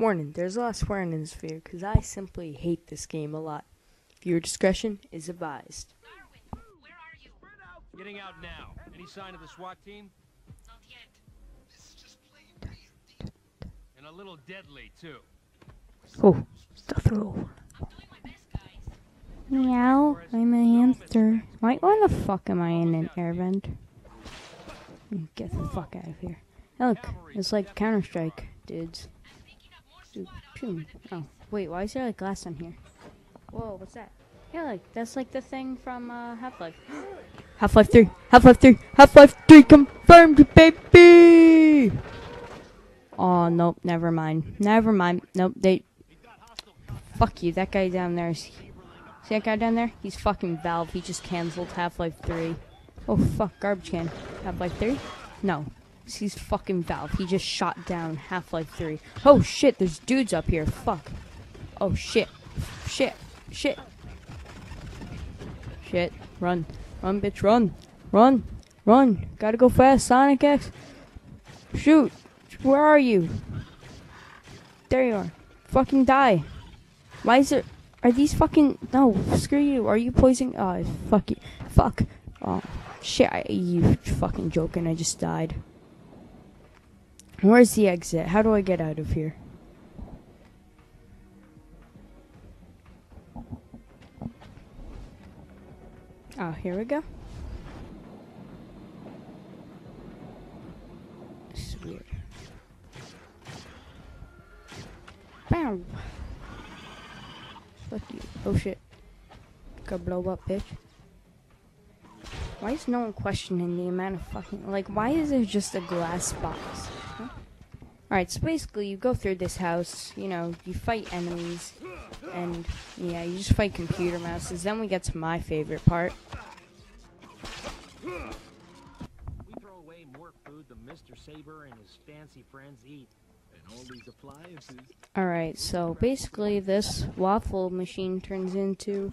Warning, there's a lot of swearing in this video because I simply hate this game a lot. Viewer discretion is advised. Where are you? Getting out now. Any sign of the SWAT team? Not yet. This is just plain deal. And a little deadly, too. Oh, the throw. I'm doing my best, guys. Meow, I'm a hamster. Why, why the fuck am I in an air vent? Get the fuck out of here. Hey, look, it's like Counter Strike, dudes. I'm picking up more Oh, wait, why is there like glass on here? Whoa, what's that? Yeah, like that's like the thing from uh, Half Life. Half Life 3, Half Life 3, Half Life 3 confirmed, baby! Oh, nope, never mind. Never mind. Nope, they. Fuck you, that guy down there. is- See that guy down there? He's fucking Valve. He just canceled Half Life 3. Oh fuck, garbage can. Half Life 3? No. He's fucking Valve. He just shot down Half Life 3. Oh shit, there's dudes up here. Fuck. Oh shit. Shit. Shit. Shit. Run. Run, bitch, run. Run. Run. Gotta go fast, Sonic X. Shoot. Where are you? There you are. Fucking die. Why is there... Are these fucking... No, screw you. Are you poisoning... Oh, fuck you. Fuck. Oh, shit. I, you fucking joking. I just died. Where's the exit? How do I get out of here? Oh, here we go. This is weird. Bow. Fuck you. Oh shit. Gotta blow up, bitch. Why is no one questioning the amount of fucking like why is there just a glass box? Alright, so basically you go through this house, you know, you fight enemies and yeah, you just fight computer mouses. Then we get to my favorite part. We throw away more food than Mr. Saber and his fancy friends eat. And all these appliances. Alright, so basically this waffle machine turns into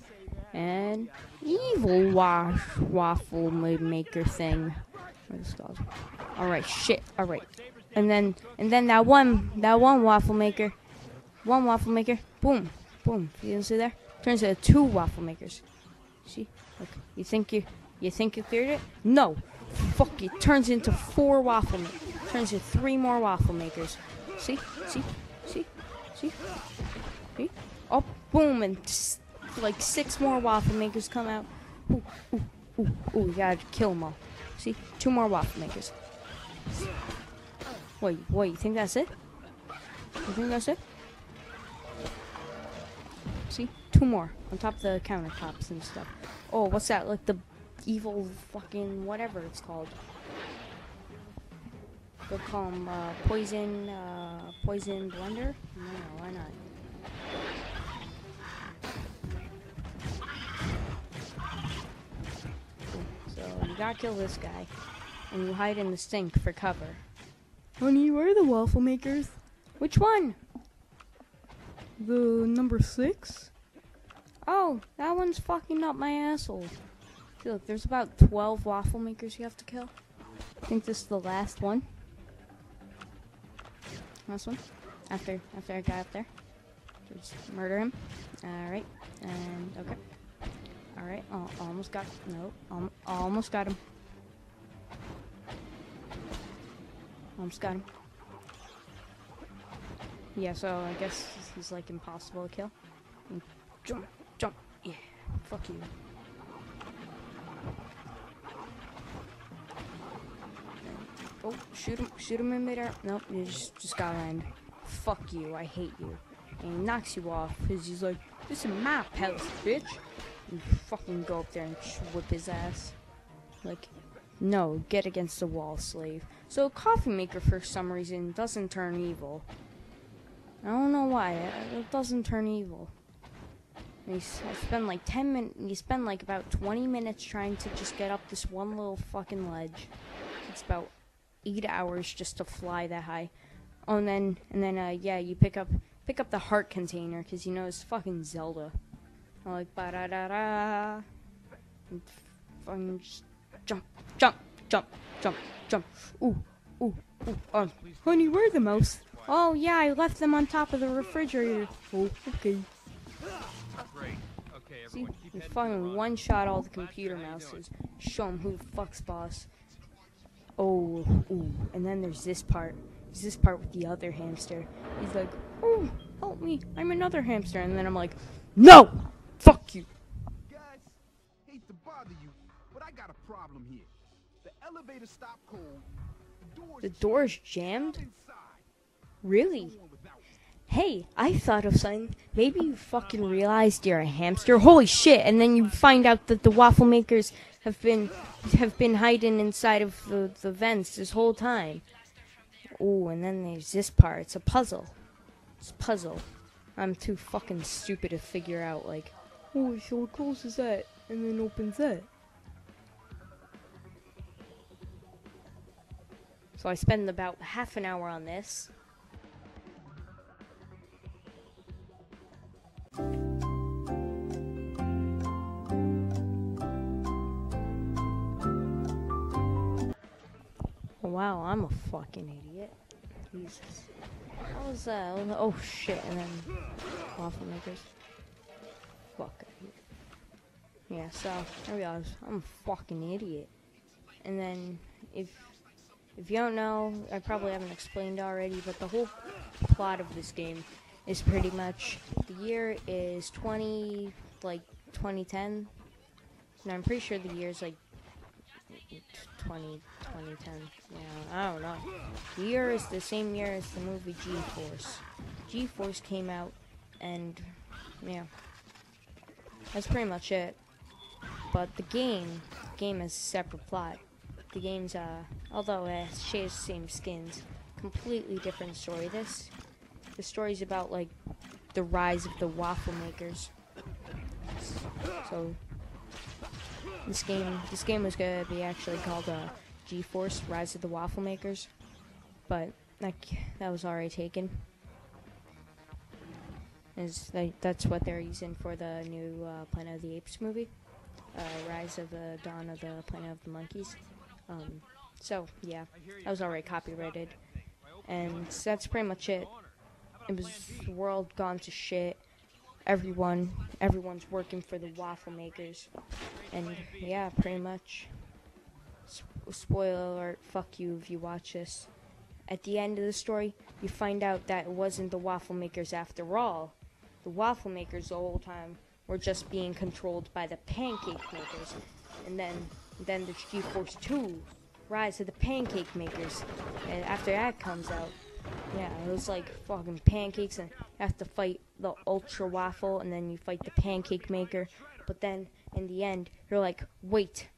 an evil wash waffle maker thing. What is it called? Alright, shit. Alright. And then and then that one that one waffle maker one waffle maker, boom, boom. You can see there? Turns into two waffle makers. See? Look. You think you you think you cleared it? No. Fuck it turns into four waffle makers. Turns into three more waffle makers. See? See? See? See? See? Oh, boom, and s- like six more waffle makers come out. Ooh, ooh, ooh, ooh, you gotta kill them all. See? Two more waffle makers. Wait, wait, you think that's it? You think that's it? See? Two more on top of the countertops and stuff. Oh, what's that? Like the evil fucking whatever it's called. They'll call 'em, uh, poison, uh, poison blender? No, why not? So you gotta kill this guy, and you hide in the sink for cover. Honey, where are the waffle makers? Which one? The number six? Oh, that one's fucking up my asshole. See, look, there's about 12 waffle makers you have to kill. I think this is the last one. Last one. After after I got up there. Just murder him. Alright. And okay. Alright. Oh, almost got no. Um, almost got him. Almost got him. Yeah, so I guess he's like impossible to kill. And jump, jump. Yeah. Fuck you. Oh, shoot him, shoot him in midair. Nope, you just, just got land. Fuck you, I hate you. And he knocks you off because he's like, this is my palace, bitch. You fucking go up there and whip his ass. Like, no, get against the wall, slave. So, a coffee maker, for some reason, doesn't turn evil. I don't know why. uh, It doesn't turn evil. And You spend like 10 minutes, you spend like about 20 minutes trying to just get up this one little fucking ledge. It's about 8 hours just to fly that high. Oh, and then, and then, uh, yeah, you pick up, pick up the heart container, cause you know it's fucking Zelda. I'm like, ba da da da. And fucking just jump, jump, jump, jump, jump. Ooh, ooh, ooh. Um, honey, where's the mouse? Oh yeah, I left them on top of the refrigerator. Oh, okay. See, we heading fucking to the one shot all the computer mouses. Show them who the fuck's boss. Oh, ooh, and then there's this part. There's this part with the other hamster. He's like, oh, help me, I'm another hamster. And then I'm like, no, fuck you. I got a problem here. The elevator stopped cold. The door's The door's jammed? jammed. Really? Hey, I thought of something. Maybe you fucking realized you're a hamster. Holy shit! And then you find out that the waffle makers have been have been hiding inside of the, the vents this whole time. Oh, and then there's this part. It's a puzzle. It's a puzzle. I'm too fucking stupid to figure out. Like, oh, so it closes that and then opens that. I spend about half an hour on this. Wow, I'm a fucking idiot. Jesus. How was uh, that? Oh shit, and then waffle makers. Fuck. Yeah, so I realized I'm a fucking idiot. And then if if you don't know, I probably haven't explained already, but the whole plot of this game is pretty much the year is 20 like 2010. And I'm pretty sure the year is like 20 2010. Yeah, I don't know. The year is the same year as the movie G-Force. G-Force came out and yeah. That's pretty much it. But the game, game has a separate plot. The game's uh although it shares the same skins, completely different story. This the story's about like the rise of the waffle makers. So this game this game was gonna be actually called uh, G-Force Rise of the Waffle Makers, but like that was already taken. Is that, that's what they're using for the new uh, Planet of the Apes movie, uh, Rise of the Dawn of the Planet of the Monkeys. Um, so yeah, that was already copyrighted, and that's pretty much it. It was the world gone to shit. Everyone, everyone's working for the waffle makers, and yeah, pretty much. Spoiler alert! Fuck you if you watch this. At the end of the story, you find out that it wasn't the waffle makers after all. The waffle makers the whole time were just being controlled by the pancake makers, and then then there's G-Force 2, Rise of the Pancake Makers, and after that comes out, yeah, it was like fucking pancakes, and you have to fight the Ultra Waffle, and then you fight the Pancake Maker. But then, in the end, you're like, wait,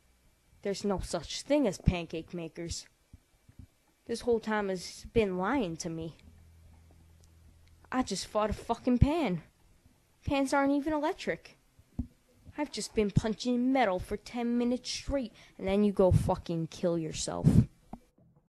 there's no such thing as pancake makers. This whole time has been lying to me. I just fought a fucking pan. Pans aren't even electric. I've just been punching metal for 10 minutes straight, and then you go fucking kill yourself.